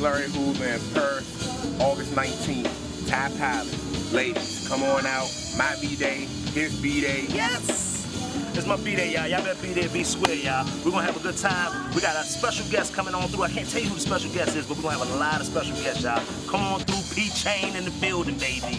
Man. It's Larry Hoover in Perth, August 19th. Thai Place. Ladies, come on out. My B-Day, his B-Day. Yes! It's my B-Day, y'all. Y'all better be there, be square, y'all. We're gonna have a good time. We got a special guest coming on through. I can't tell you who the special guest is, but we're gonna have a lot of special guests, y'all. Come on through, PCHANG in the building, baby.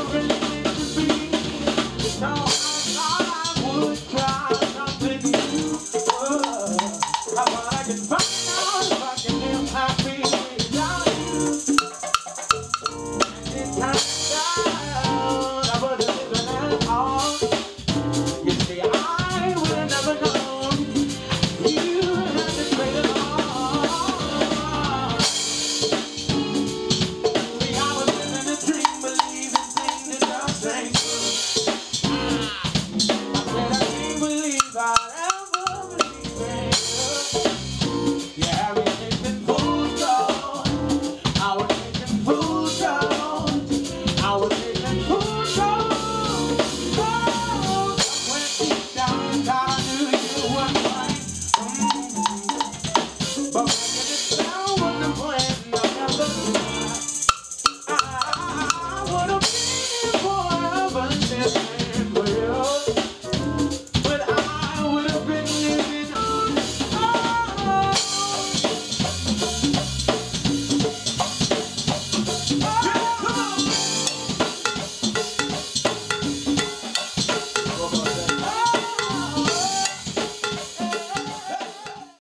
power.